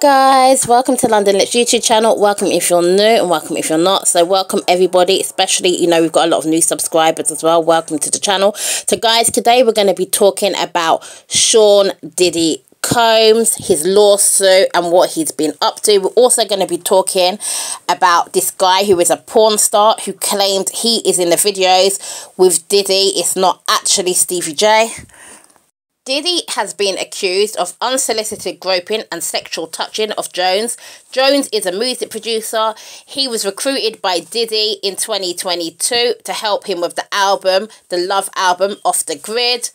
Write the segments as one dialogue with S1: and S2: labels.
S1: guys, welcome to London Lips YouTube channel. Welcome if you're new and welcome if you're not. So welcome everybody, especially, you know, we've got a lot of new subscribers as well. Welcome to the channel. So guys, today we're going to be talking about Sean Diddy Combs, his lawsuit and what he's been up to. We're also going to be talking about this guy who is a porn star who claimed he is in the videos with Diddy. It's not actually Stevie J. Diddy has been accused of unsolicited groping and sexual touching of Jones. Jones is a music producer. He was recruited by Diddy in 2022 to help him with the album, the Love album, Off the Grid.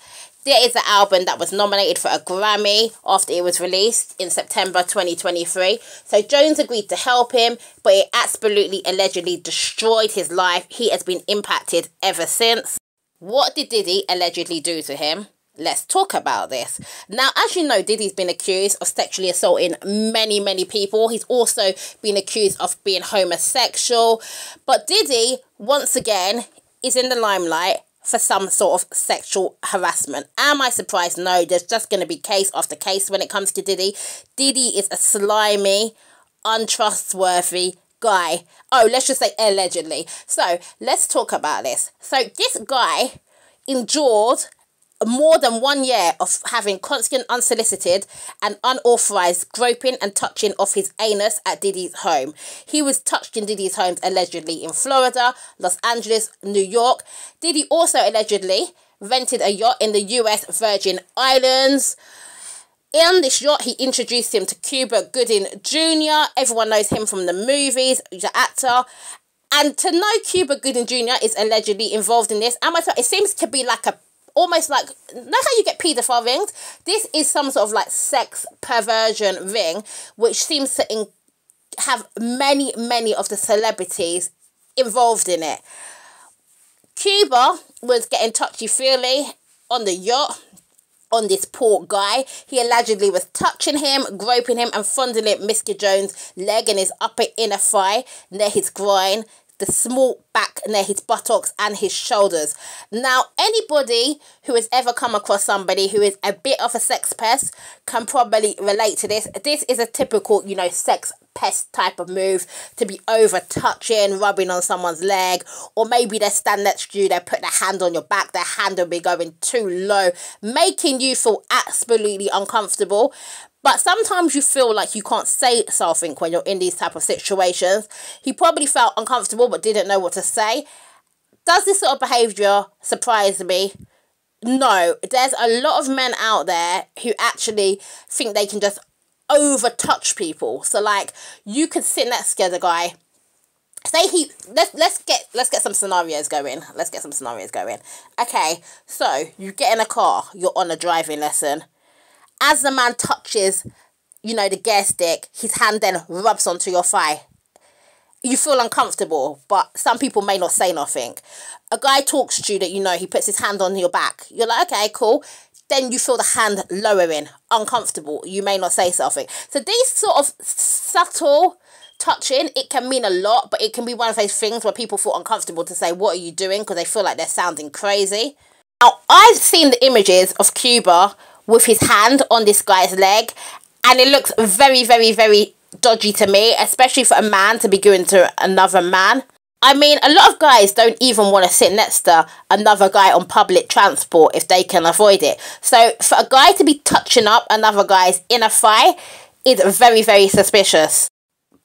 S1: There is an album that was nominated for a Grammy after it was released in September 2023. So Jones agreed to help him, but it absolutely allegedly destroyed his life. He has been impacted ever since. What did Diddy allegedly do to him? Let's talk about this. Now, as you know, Diddy's been accused of sexually assaulting many, many people. He's also been accused of being homosexual. But Diddy, once again, is in the limelight for some sort of sexual harassment. Am I surprised? No, there's just going to be case after case when it comes to Diddy. Diddy is a slimy, untrustworthy guy. Oh, let's just say allegedly. So, let's talk about this. So, this guy endured more than one year of having constant unsolicited and unauthorized groping and touching of his anus at Diddy's home. He was touched in Diddy's homes allegedly in Florida, Los Angeles, New York. Diddy also allegedly rented a yacht in the US Virgin Islands. In this yacht, he introduced him to Cuba Gooding Jr. Everyone knows him from the movies, the actor. And to know Cuba Gooding Jr. is allegedly involved in this, it seems to be like a almost like know how you get paedophile rings this is some sort of like sex perversion ring which seems to in- have many many of the celebrities involved in it cuba was getting touchy feely on the yacht on this poor guy. He allegedly was touching him, groping him, and fondling Mr. Jones' leg and his upper inner thigh near his groin the small back near his buttocks and his shoulders. Now, anybody who has ever come across somebody who is a bit of a sex pest can probably relate to this. This is a typical, you know, sex pest type of move to be over touching, rubbing on someone's leg, or maybe they stand next to you, they put their hand on your back, their hand will be going too low, making you feel absolutely uncomfortable. But sometimes you feel like you can't say something when you're in these type of situations. He probably felt uncomfortable but didn't know what to say. Does this sort of behaviour surprise me? No. There's a lot of men out there who actually think they can just over touch people. So like you could sit next to the guy say he let's let's get let's get some scenarios going let's get some scenarios going okay so you get in a car you're on a driving lesson as the man touches, you know, the gear stick, his hand then rubs onto your thigh. You feel uncomfortable, but some people may not say nothing. A guy talks to you that you know, he puts his hand on your back. You're like, okay, cool. Then you feel the hand lowering, uncomfortable. You may not say something. So these sort of subtle touching, it can mean a lot, but it can be one of those things where people feel uncomfortable to say, what are you doing? Because they feel like they're sounding crazy. Now, I've seen the images of Cuba with his hand on this guy's leg and it looks very very very dodgy to me especially for a man to be going to another man I mean, a lot of guys don't even want to sit next to another guy on public transport if they can avoid it. So, for a guy to be touching up another guy's inner thigh is very, very suspicious.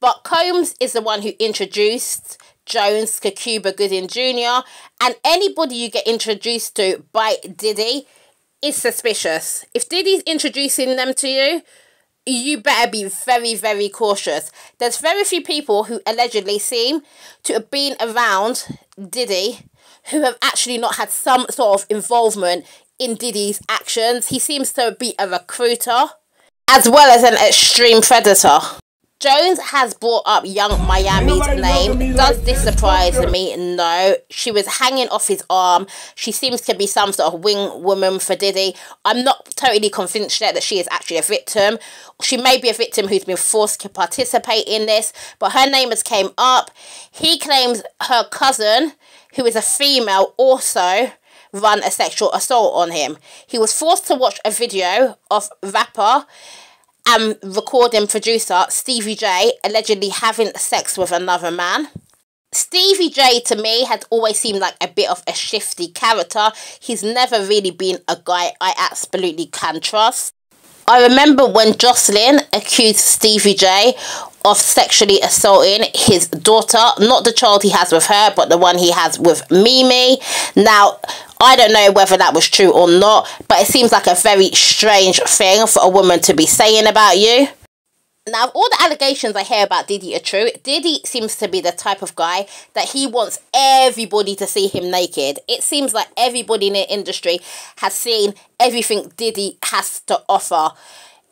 S1: But Combs is the one who introduced Jones to Cuba Gooding Jr. And anybody you get introduced to by Diddy is suspicious. If Diddy's introducing them to you, you better be very, very cautious. There's very few people who allegedly seem to have been around Diddy who have actually not had some sort of involvement in Diddy's actions. He seems to be a recruiter as well as an extreme predator. Jones has brought up Yung Miami's name. Does this surprise me? No. She was hanging off his arm. She seems to be some sort of wing woman for Diddy. I'm not totally convinced yet that she is actually a victim. She may be a victim who's been forced to participate in this, but her name has came up. He claims her cousin, who is a female, also run a sexual assault on him. He was forced to watch a video of rapper and recording producer Stevie J allegedly having sex with another man. Stevie J to me had always seemed like a bit of a shifty character. He's never really been a guy I absolutely can trust. I remember when Joseline accused Stevie J of sexually assaulting his daughter, not the child he has with her, but the one he has with Mimi. Now, I don't know whether that was true or not, but it seems like a very strange thing for a woman to be saying about you. Now, all the allegations I hear about Diddy are true. Diddy seems to be the type of guy that he wants everybody to see him naked. It seems like everybody in the industry has seen everything Diddy has to offer.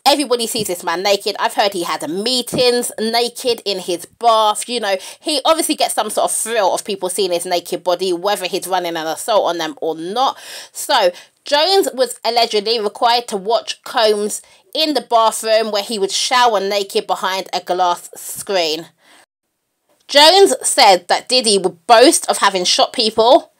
S1: Everybody sees this man naked. I've heard he had meetings naked in his bath. You know, he obviously gets some sort of thrill of people seeing his naked body, whether he's running an assault on them or not. So, Jones was allegedly required to watch Combs in the bathroom where he would shower naked behind a glass screen. Jones said that Diddy would boast of having shot people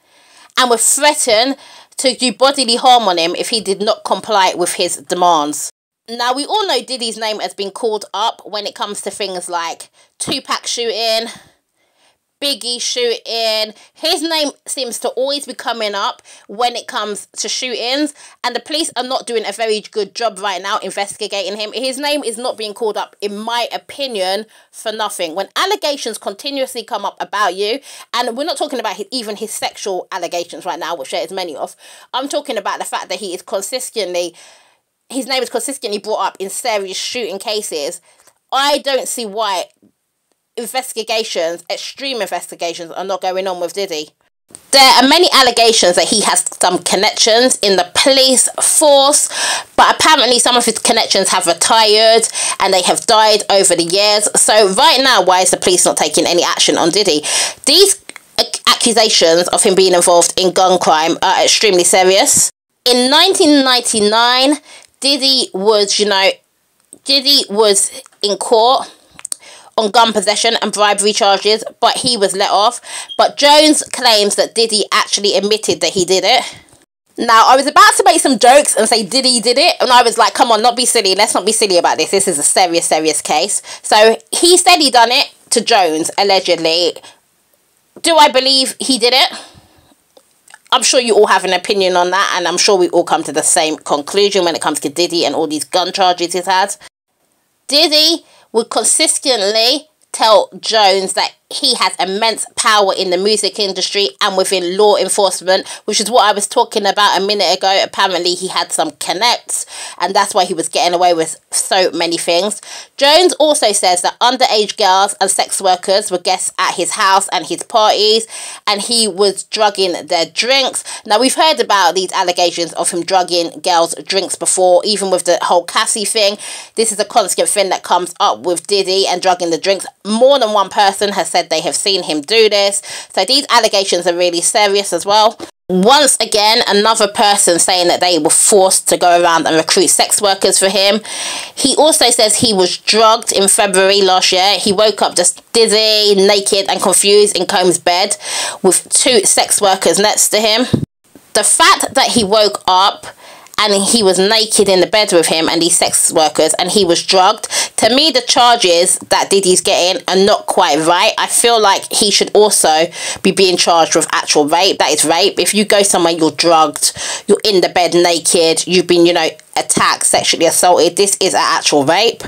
S1: and would threaten to do bodily harm on him if he did not comply with his demands. Now, we all know Diddy's name has been called up when it comes to things like Tupac shooting, Biggie shooting. His name seems to always be coming up when it comes to shootings, and the police are not doing a very good job right now investigating him. His name is not being called up, in my opinion, for nothing. When allegations continuously come up about you, and we're not talking about his, even his sexual allegations right now, which there is many of, I'm talking about the fact that he is consistently, his name is consistently brought up in serious shooting cases. I don't see why investigations, extreme investigations, are not going on with Diddy. There are many allegations that he has some connections in the police force, but apparently some of his connections have retired and they have died over the years. So right now, why is the police not taking any action on Diddy? These accusations of him being involved in gun crime are extremely serious. In 1999, Diddy was, you know, Diddy was in court on gun possession and bribery charges, but he was let off. But Jones claims that Diddy actually admitted that he did it. Now, I was about to make some jokes and say Diddy did it, and I was like, come on, not be silly. Let's not be silly about this. This is a serious, serious case. So he said he done it to Jones, allegedly. Do I believe he did it? I'm sure you all have an opinion on that, and I'm sure we all come to the same conclusion when it comes to Diddy and all these gun charges he's had. Diddy would consistently tell Jones that he has immense power in the music industry and within law enforcement, which is what I was talking about a minute ago. Apparently, he had some connects, and that's why he was getting away with so many things. Jones also says that underage girls and sex workers were guests at his house and his parties, and he was drugging their drinks. Now, we've heard about these allegations of him drugging girls' drinks before, even with the whole Cassie thing. This is a constant thing that comes up with Diddy and drugging the drinks. More than one person has said said they have seen him do this. So these allegations are really serious as well. Once again, another person saying that they were forced to go around and recruit sex workers for him. He also says he was drugged in February last year. He woke up just dizzy, naked and confused in Combs' bed with two sex workers next to him. The fact that he woke up and he was naked in the bed with him and these sex workers and he was drugged. To me, the charges that Diddy's getting are not quite right. I feel like he should also be being charged with actual rape. That is rape. If you go somewhere, you're drugged, you're in the bed naked, you've been, you know, attacked, sexually assaulted. This is an actual rape.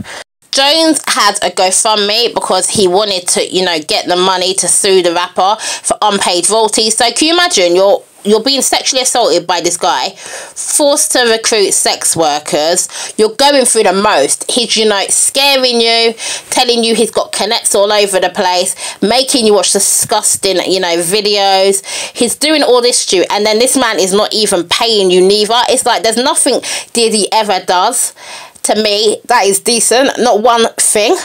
S1: Jones had a GoFundMe because he wanted to, you know, get the money to sue the rapper for unpaid royalties. So can you imagine you're you're being sexually assaulted by this guy, forced to recruit sex workers. You're going through the most. He's, you know, scaring you, telling you he's got connects all over the place, making you watch disgusting, you know, videos. He's doing all this to you, and then this man is not even paying you neither. It's like there's nothing Diddy ever does to me that is decent. Not one thing.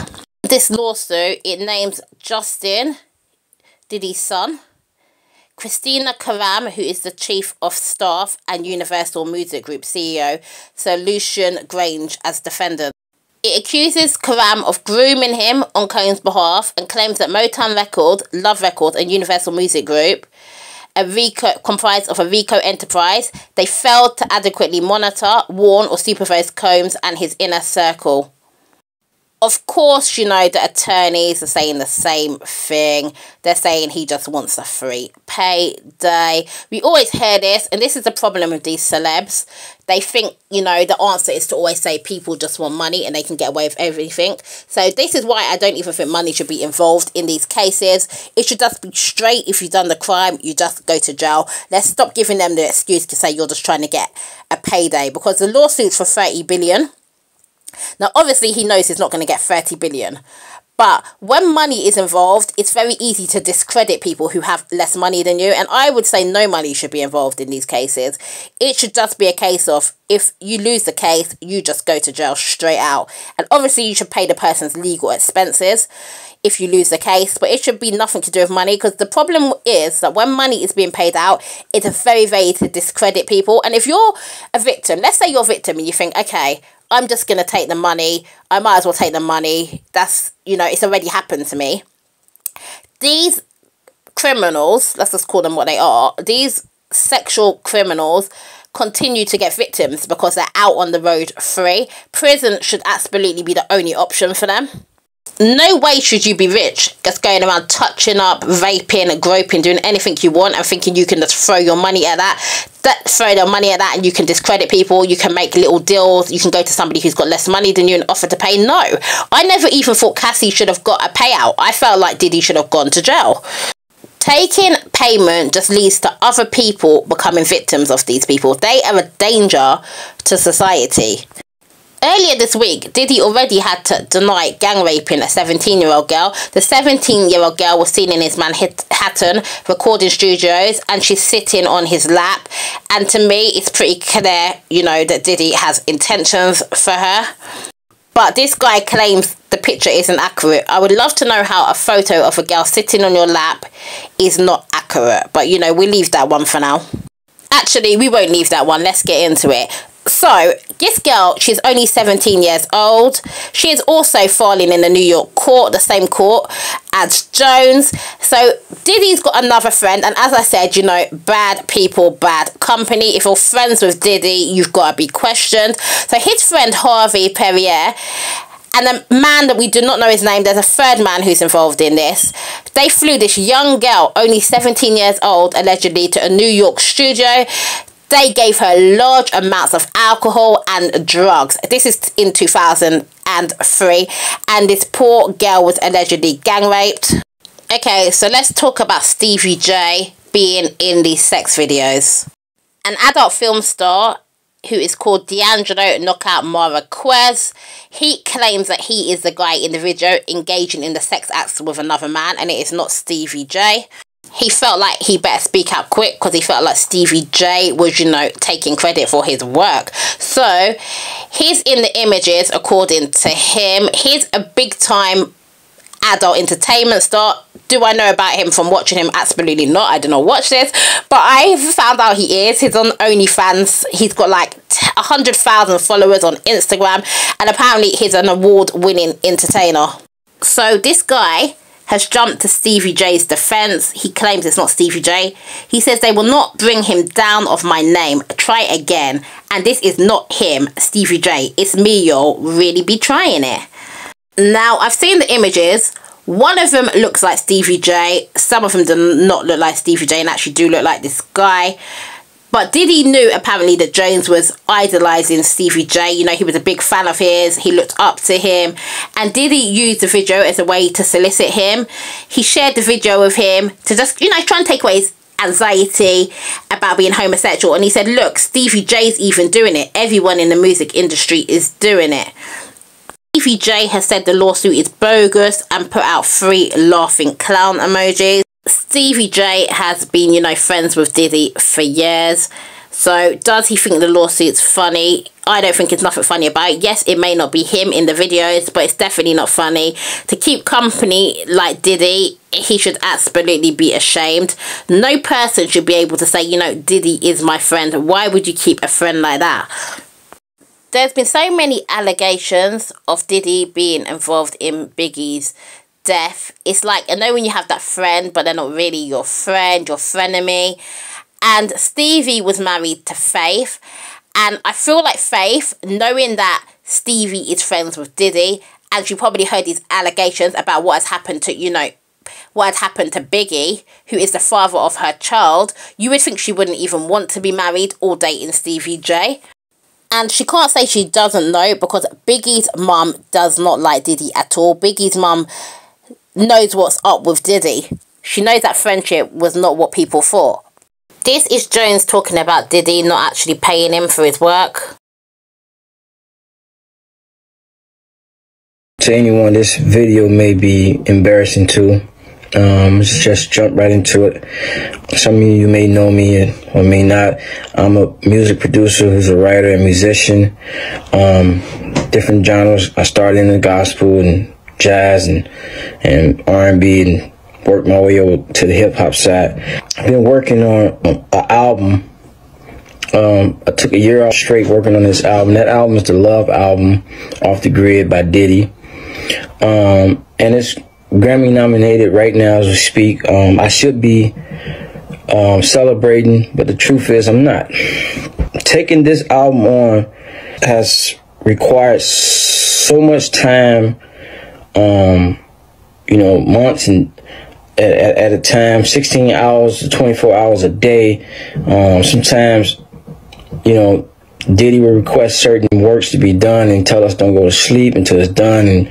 S1: This lawsuit, it names Justin, Diddy's son, Christina Khorram, who is the Chief of Staff and Universal Music Group CEO, Sir Lucian Grainge as defendant. It accuses Khorram of grooming him on Cohen's behalf and claims that Motown Records, Love Records and Universal Music Group, a RICO, comprised of a RICO enterprise, they failed to adequately monitor, warn or supervise Combs and his inner circle. of course, you know, the attorneys are saying the same thing. They're saying he just wants a free payday. We always hear this, and this is the problem with these celebs. They think, you know, the answer is to always say people just want money and they can get away with everything. So this is why I don't even think money should be involved in these cases. It should just be straight. If you've done the crime, you just go to jail. Let's stop giving them the excuse to say you're just trying to get a payday because the lawsuit's for 30 billion now, obviously, he knows he's not going to get 30 billion. But when money is involved, it's very easy to discredit people who have less money than you. And I would say no money should be involved in these cases. It should just be a case of if you lose the case, you just go to jail straight out. And obviously, you should pay the person's legal expenses if you lose the case. But it should be nothing to do with money because the problem is that when money is being paid out, it's a very, very to discredit people. And if you're a victim, let's say you're a victim and you think, okay, I'm just going to take the money. I might as well take the money. That's, you know, it's already happened to me. These criminals, let's just call them what they are, these sexual criminals continue to get victims because they're out on the road free. Prison should absolutely be the only option for them no way should you be rich. Just going around touching up vaping groping doing anything you want and thinking you can just throw your money at that. That throw their money at that and you can discredit people. You can make little deals. You can go to somebody who's got less money than you and offer to pay. No. I never even thought cassie should have got a payout. I felt like diddy should have gone to jail. Taking payment just leads to other people becoming victims of these people. They are a danger to society. Earlier this week, Diddy already had to deny gang raping a 17 year old girl. The 17 year old girl was seen in his Manhattan recording studios and she's sitting on his lap. And to me, it's pretty clear, you know, that Diddy has intentions for her. But this guy claims the picture isn't accurate. I would love to know how a photo of a girl sitting on your lap is not accurate. But, you know, we leave that one for now. Actually, we won't leave that one. Let's get into it. So, this girl, she's only 17 years old. She is also filing in the New York court, the same court as Jones. So, Diddy's got another friend. And as I said, you know, bad people, bad company. If you're friends with Diddy, you've got to be questioned. So, his friend Harve Pierre and a man that we do not know his name, there's a third man who's involved in this. They flew this young girl, only 17 years old, allegedly, to a New York studio. They gave her large amounts of alcohol and drugs. This is in 2003. And this poor girl was allegedly gang raped. Okay, so let's talk about Stevie J being in these sex videos. An adult film star who is called D'Angelo Knockout Marquez. He claims that he is the guy in the video engaging in the sex acts with another man and it is not Stevie J he felt like he better speak out quick because he felt like Stevie J was, you know, taking credit for his work. So, he's in the images, according to him. He's a big time adult entertainment star. Do I know about him from watching him? Absolutely not. I do not watch this. But I found out he is. He's on OnlyFans. He's got like a 100,000 followers on Instagram. And apparently he's an award winning entertainer. So this guy has jumped to Stevie J's defense. He claims it's not Stevie J. He says they will not bring him down of my name. Try again. And this is not him, Stevie J. It's me, yo. Really be trying it. Now, I've seen the images. One of them looks like Stevie J. Some of them do not look like Stevie J and actually do look like this guy. But Diddy knew apparently that Jones was idolizing Stevie J. You know, he was a big fan of his. He looked up to him. And Diddy used the video as a way to solicit him. He shared the video with him to just, you know, try and take away his anxiety about being homosexual. And he said, look, Stevie J's even doing it. Everyone in the music industry is doing it. Stevie J has said the lawsuit is bogus and put out three laughing clown emojis. Stevie J has been, you know, friends with Diddy for years. So does he think the lawsuit's funny? I don't think it's nothing funny about it. Yes, it may not be him in the videos, but it's definitely not funny. To keep company like Diddy, he should absolutely be ashamed. No person should be able to say, you know, Diddy is my friend. Why would you keep a friend like that? There's been so many allegations of Diddy being involved in Biggie's death. It's like, I know when you have that friend, but they're not really your friend, your frenemy. And Stevie was married to Faith. And I feel like Faith, knowing that Stevie is friends with Diddy, and she probably heard these allegations about what has happened to, you know, what had happened to Biggie, who is the father of her child, you would think she wouldn't even want to be married or dating Stevie J. And she can't say she doesn't know because Biggie's mum does not like Diddy at all. Biggie's mum knows what's up with Diddy. She knows that friendship was not what people thought. This is Jones talking about Diddy not actually paying him for his work.
S2: To anyone, this video may be embarrassing too. Um, just jump right into it. Some of you may know me or may not. I'm a music producer who's a writer and musician. Um, different genres. I started in the gospel and jazz and and R&B and worked my way over to the hip hop side. I've been working on an album. Um, I took a year off straight working on this album. That album is the Love album, Off the Grid by Diddy. Um, and it's Grammy nominated right now as we speak. Um, I should be um, celebrating, but the truth is I'm not. Taking this album on has required so much time, um, you know, months and at, at, at, a time, 16 hours to 24 hours a day. Um, sometimes, you know, Diddy will request certain works to be done and tell us don't go to sleep until it's done. And,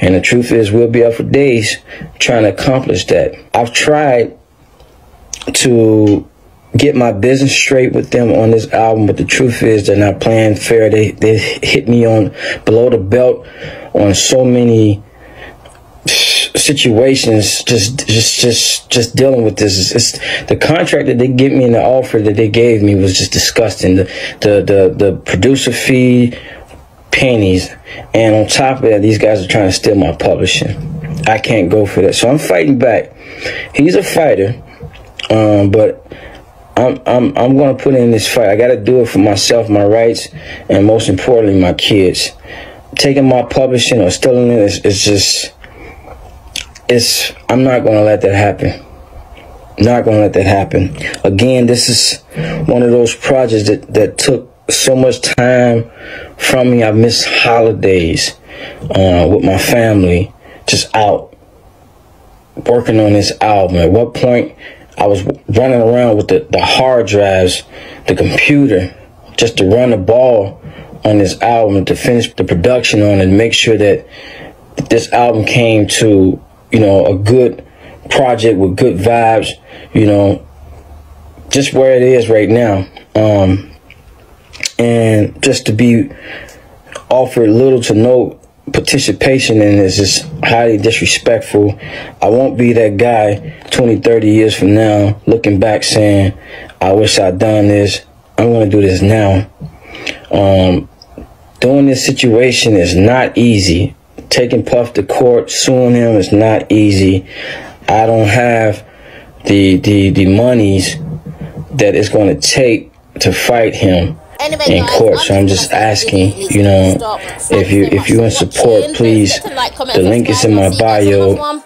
S2: and the truth is, we'll be up for days trying to accomplish that. I've tried to get my business straight with them on this album, but the truth is they're not playing fair. They, they hit me on below the belt on so many situations just just just just dealing with this. It's, the contract that they give me and the offer that they gave me was just disgusting. The the the, the producer fee pennies. And on top of that these guys are trying to steal my publishing. I can't go for that. So i'm fighting back. He's a fighter um, but I'm I'm I'm gonna put in this fight. I gotta do it for myself, my rights, and most importantly, my kids. Taking my publishing or stealing it is, is just it's I'm not going to let that happen. Not going to let that happen. Again, this is one of those projects that that took so much time from me. I missed holidays uh, with my family, just out working on this album. At what point I was running around with the, the hard drives, the computer, just to run the ball on this album, to finish the production on it, make sure that this album came to you know, a good project with good vibes, you know, just where it is right now. Um, and just to be offered little to no participation in this is highly disrespectful. I won't be that guy 20, 30 years from now looking back saying, I wish I'd done this. I'm going to do this now. Um, doing this situation is not easy taking Puff to court, suing him is not easy. I don't have the the the monies that it's going to take to fight him in court. So I'm just asking, you know, if you if you in support, please. The link is in my bio.